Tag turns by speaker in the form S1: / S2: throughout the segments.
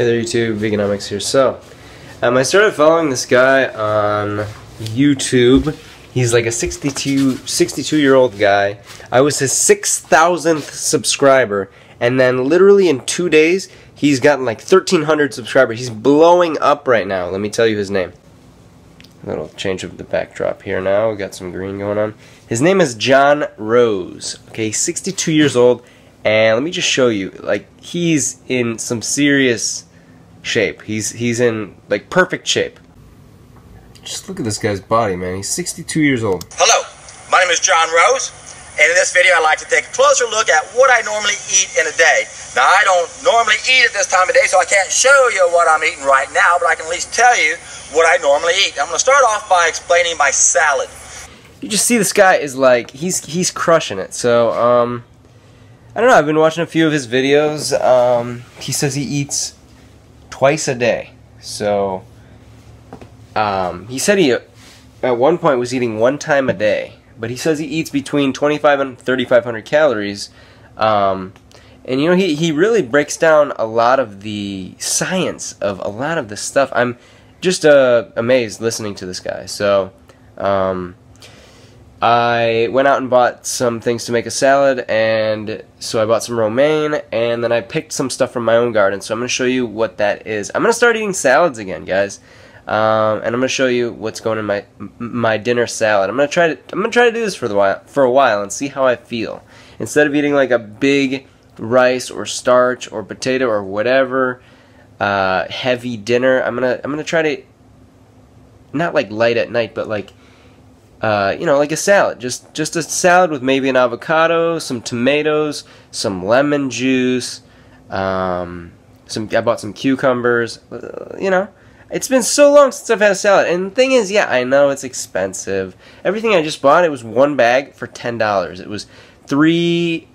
S1: Hey there YouTube, Veganomix here. So, um, I started following this guy on YouTube. He's like a 62, 62 year old guy. I was his 6,000th subscriber, and then literally in two days, he's gotten like 1,300 subscribers. He's blowing up right now. Let me tell you his name. A little change of the backdrop here now. We got some green going on. His name is John Rose. Okay, 62 years old and let me just show you like he's in some serious shape. He's he's in like perfect shape. Just look at this guy's body man. He's 62 years old.
S2: Hello my name is John Rose and in this video I'd like to take a closer look at what I normally eat in a day. Now I don't normally eat at this time of day so I can't show you what I'm eating right now but I can at least tell you what I normally eat. I'm going to start off by explaining my salad.
S1: You just see this guy is like he's he's crushing it. So um I don't know. I've been watching a few of his videos. Um, he says he eats twice a day. So um, he said he at one point was eating one time a day, but he says he eats between 25 and 3,500 calories. Um, and you know he he really breaks down a lot of the science of a lot of the stuff. I'm just uh, amazed listening to this guy. So. Um, I went out and bought some things to make a salad, and so I bought some romaine, and then I picked some stuff from my own garden. So I'm going to show you what that is. I'm going to start eating salads again, guys, um, and I'm going to show you what's going in my my dinner salad. I'm going to try to I'm going to try to do this for the while for a while and see how I feel. Instead of eating like a big rice or starch or potato or whatever uh, heavy dinner, I'm gonna I'm gonna try to not like light at night, but like uh, you know, like a salad. Just just a salad with maybe an avocado, some tomatoes, some lemon juice. Um, some I bought some cucumbers. Uh, you know, it's been so long since I've had a salad. And the thing is, yeah, I know it's expensive. Everything I just bought, it was one bag for ten dollars. It was three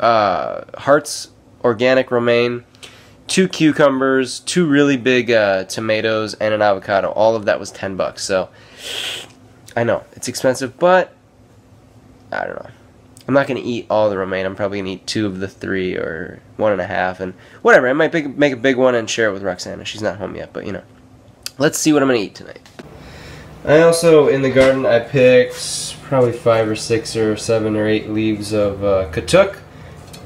S1: uh, Hearts organic romaine, two cucumbers, two really big uh, tomatoes, and an avocado. All of that was ten bucks. So I know it's expensive, but I don't know. I'm not gonna eat all the romaine. I'm probably gonna eat two of the three or one and a half, and whatever. I might make a big one and share it with Roxana. She's not home yet, but you know. Let's see what I'm gonna eat tonight. I also in the garden I picked probably five or six or seven or eight leaves of uh, katuk.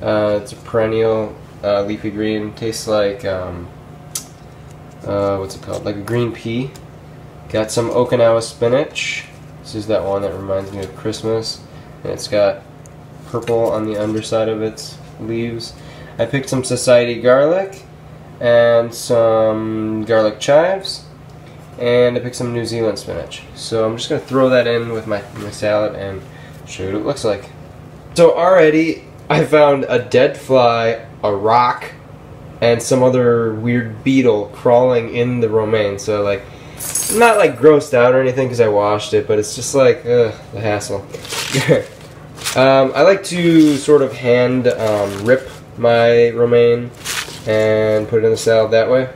S1: Uh, it's a perennial uh, leafy green. Tastes like um, uh, what's it called? Like a green pea. Got some Okinawa spinach. This is that one that reminds me of Christmas. And it's got purple on the underside of its leaves. I picked some Society garlic and some garlic chives and I picked some New Zealand spinach. So I'm just going to throw that in with my, my salad and show you what it looks like. So already I found a dead fly, a rock, and some other weird beetle crawling in the romaine. So like I'm not like grossed out or anything because I washed it, but it's just like ugh, the hassle. um, I like to sort of hand um, rip my romaine and put it in the salad that way.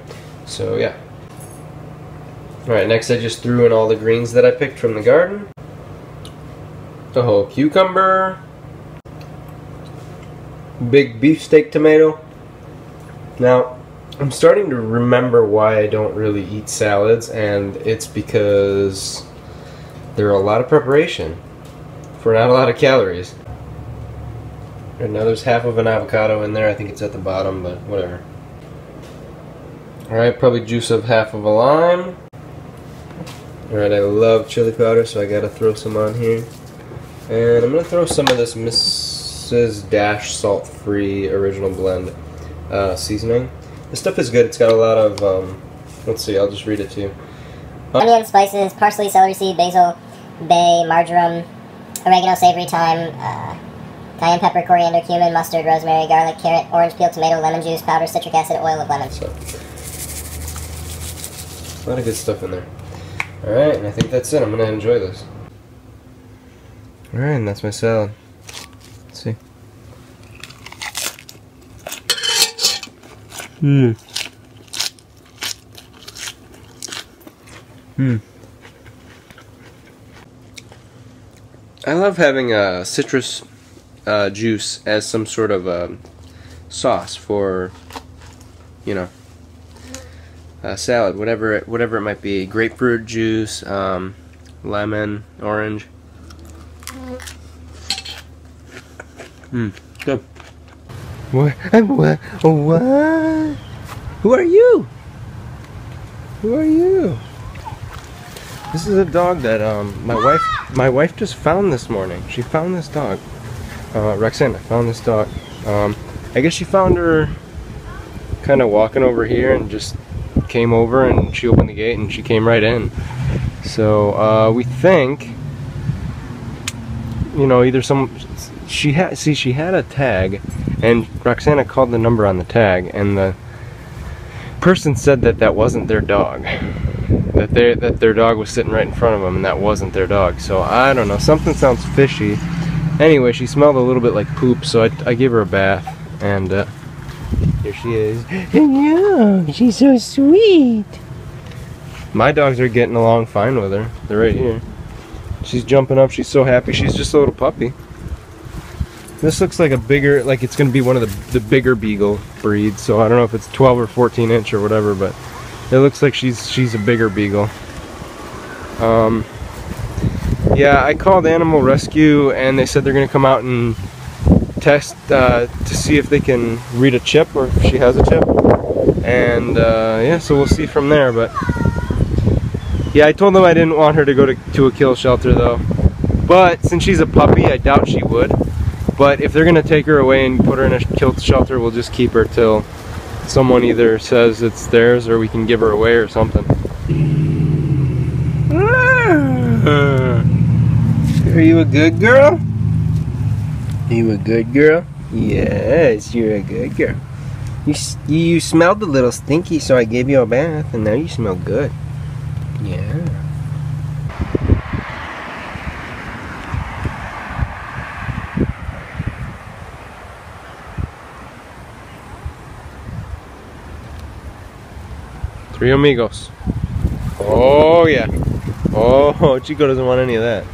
S1: So yeah. Alright, next I just threw in all the greens that I picked from the garden. A whole cucumber. Big beefsteak tomato. Now, I'm starting to remember why I don't really eat salads, and it's because they're a lot of preparation for not a lot of calories. And now there's half of an avocado in there. I think it's at the bottom, but whatever. Alright, probably juice of half of a lime. Alright, I love chili powder, so I gotta throw some on here. And I'm gonna throw some of this Mrs. Dash Salt Free Original Blend uh, seasoning. This stuff is good. It's got a lot of, um, let's see, I'll just read it to you.
S3: Um, Onion, spices, parsley, celery seed, basil, bay, marjoram, oregano, savory, thyme, uh, cayenne pepper, coriander, cumin, mustard, rosemary, garlic, carrot, orange peel, tomato, lemon juice, powder, citric acid, oil of lemon. So,
S1: a lot of good stuff in there. Alright, and I think that's it. I'm going to enjoy this. Alright, and that's my salad. Let's see. Hmm. Hmm. I love having a citrus uh, juice as some sort of uh, sauce for, you know, uh, salad, whatever it, whatever it might be, grapefruit juice, um, lemon, orange. Hmm, good. What? What? What? Who are you? Who are you? This is a dog that um my wife my wife just found this morning. She found this dog. Uh, Roxana found this dog. Um, I guess she found her kind of walking over here and just came over and she opened the gate and she came right in. So uh, we think, you know, either some she had see she had a tag, and Roxana called the number on the tag, and the person said that that wasn't their dog. That they that their dog was sitting right in front of them, and that wasn't their dog. So I don't know. Something sounds fishy. Anyway, she smelled a little bit like poop, so I, I gave her a bath, and uh, here she is. Yeah, she's so sweet. My dogs are getting along fine with her. They're right here. She's jumping up. She's so happy. She's just a little puppy. This looks like a bigger, like it's going to be one of the, the bigger beagle breeds. So I don't know if it's 12 or 14 inch or whatever, but it looks like she's she's a bigger beagle. Um, yeah, I called Animal Rescue and they said they're going to come out and test uh, to see if they can read a chip or if she has a chip. And uh, yeah, so we'll see from there. But yeah, I told them I didn't want her to go to, to a kill shelter though. But since she's a puppy, I doubt she would. But if they're gonna take her away and put her in a kill shelter, we'll just keep her till someone either says it's theirs or we can give her away or something. Are you a good girl? Are you a good girl? Yes, you're a good girl. You, you smelled a little stinky, so I gave you a bath, and now you smell good. Yeah. Three amigos. Oh yeah. Oh, Chico doesn't want any of that.